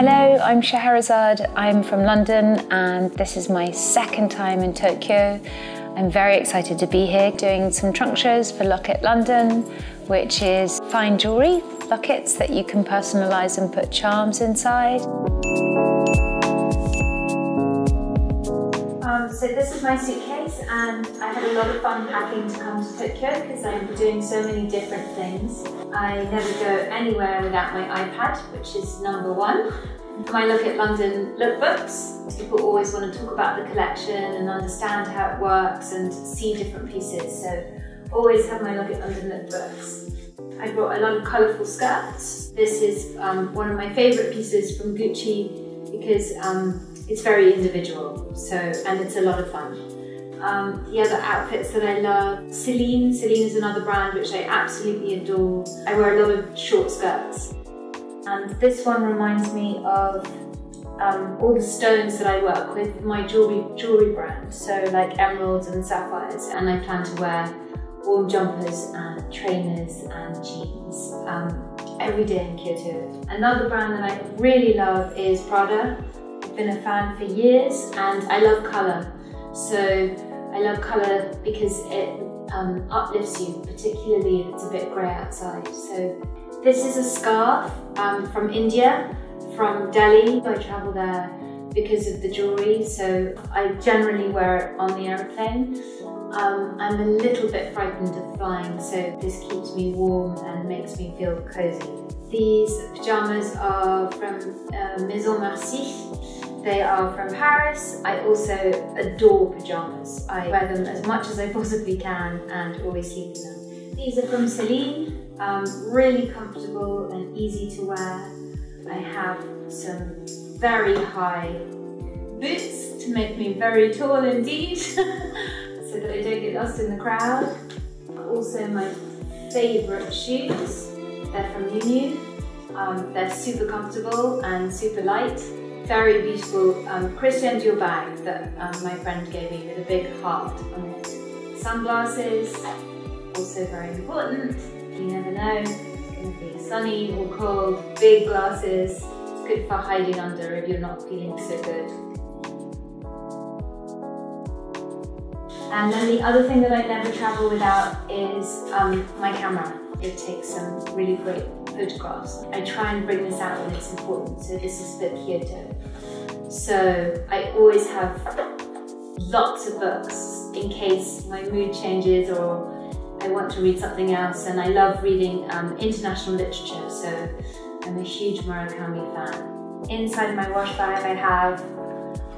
Hello, I'm Sheherazade. I'm from London and this is my second time in Tokyo. I'm very excited to be here doing some trunk shows for Loquet London, which is fine jewellery, lockets that you can personalise and put charms inside. Um, so this is my suitcase and I had a lot of fun packing to come to Tokyo because I'm doing so many different things. I never go anywhere without my iPad, which is number one. My Loquet London lookbooks. People always want to talk about the collection and understand how it works and see different pieces. So always have my Loquet London lookbooks. I brought a lot of colourful skirts. This is um, one of my favourite pieces from Gucci because um, it's very individual, so and it's a lot of fun. Um, the other outfits that I love, Celine. Celine is another brand which I absolutely adore. I wear a lot of short skirts. And this one reminds me of um, all the stones that I work with, my jewelry, jewelry brand. So like emeralds and sapphires. And I plan to wear warm jumpers and trainers and jeans um, every day in Kyoto. Another brand that I really love is Prada been a fan for years and I love colour. So I love colour because it um, uplifts you, particularly if it's a bit grey outside. So this is a scarf um, from India, from Delhi. I travel there because of the jewellery, so I generally wear it on the aeroplane. Um, I'm a little bit frightened of flying, so this keeps me warm and makes me feel cosy. These pyjamas are from uh, Maison Marcy. They are from Paris. I also adore pyjamas. I wear them as much as I possibly can and always sleep in them. These are from Celine, um, really comfortable and easy to wear. I have some very high boots to make me very tall indeed, so that I don't get lost in the crowd. Also my favourite shoes, they're from Miu. Um, they're super comfortable and super light very beautiful um, Christian bag that um, my friend gave me with a big heart on it. Sunglasses, also very important. You never know, it's to be sunny or cold. Big glasses, it's good for hiding under if you're not feeling so good. And then the other thing that I never travel without is um, my camera. It takes some really great photographs. I try and bring this out when it's important. So this is for Kyoto. So I always have lots of books in case my mood changes or I want to read something else and I love reading um, international literature so I'm a huge Murakami fan. Inside my wash bag I have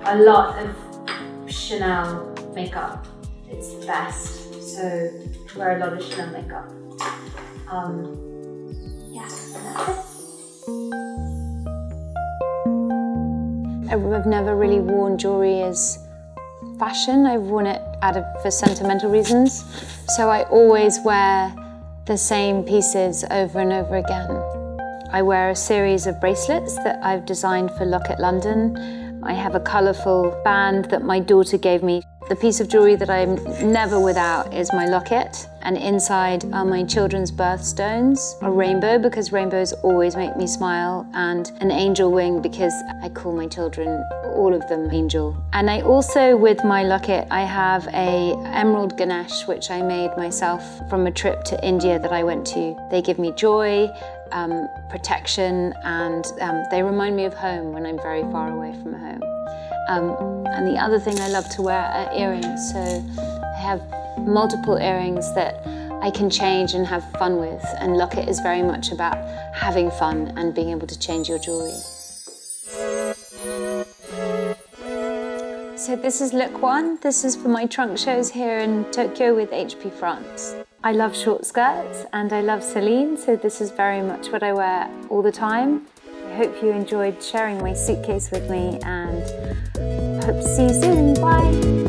a lot of Chanel makeup. It's the best so I wear a lot of Chanel makeup. Um, yeah, I've never really worn jewellery as fashion. I've worn it out of for sentimental reasons. So I always wear the same pieces over and over again. I wear a series of bracelets that I've designed for Loquet London. I have a colourful band that my daughter gave me the piece of jewellery that I'm never without is my locket, and inside are my children's birthstones, a rainbow because rainbows always make me smile, and an angel wing because I call my children, all of them, angel. And I also, with my locket, I have a emerald Ganesh, which I made myself from a trip to India that I went to. They give me joy, um, protection, and um, they remind me of home when I'm very far away from home. Um, and the other thing I love to wear are earrings. So I have multiple earrings that I can change and have fun with. And Loquet is very much about having fun and being able to change your jewellery. So this is look one. This is for my trunk shows here in Tokyo with HP France. I love short skirts and I love Celine, so this is very much what I wear all the time. I hope you enjoyed sharing my suitcase with me and hope to see you soon. Bye.